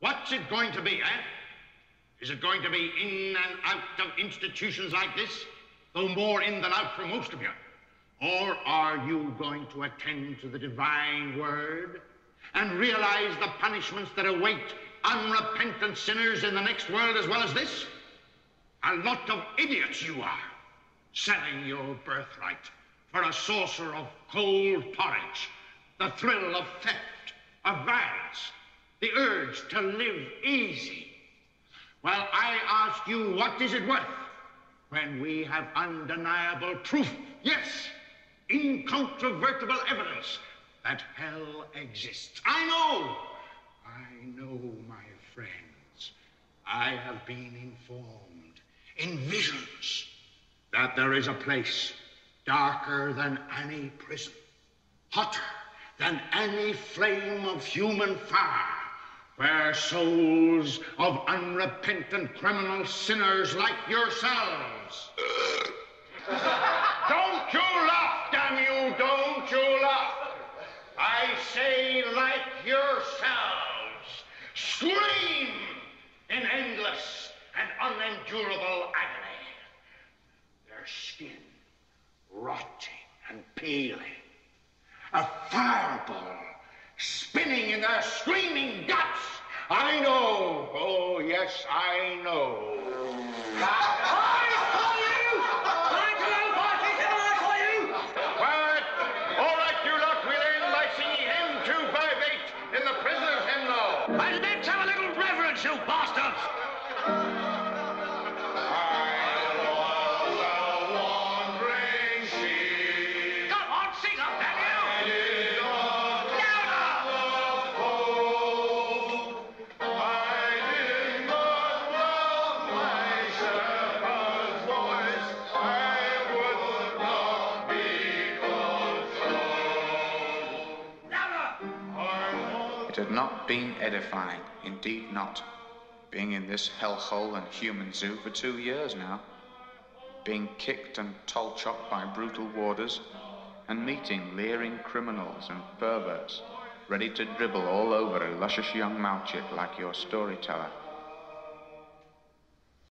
What's it going to be, eh? Is it going to be in and out of institutions like this? Though more in than out for most of you. Or are you going to attend to the divine word and realize the punishments that await unrepentant sinners in the next world as well as this? A lot of idiots you are, selling your birthright for a saucer of cold porridge, the thrill of theft, of violence, the urge to live easy. Well, I ask you, what is it worth when we have undeniable proof, yes, incontrovertible evidence that hell exists? I know, I know, my friends, I have been informed in visions that there is a place darker than any prison, hotter than any flame of human fire where souls of unrepentant criminal sinners like yourselves. don't you laugh, damn you, don't you laugh. I say, like yourselves, scream in endless and unendurable agony. Their skin rotting and peeling. A fireball spinning in their screaming. I know. Oh, yes, I know. You. I call you. All right, you lot, It had not been edifying, indeed not, being in this hellhole and human zoo for two years now, being kicked and tolchocked by brutal warders, and meeting leering criminals and perverts. Ready to dribble all over a luscious young malchick like your storyteller.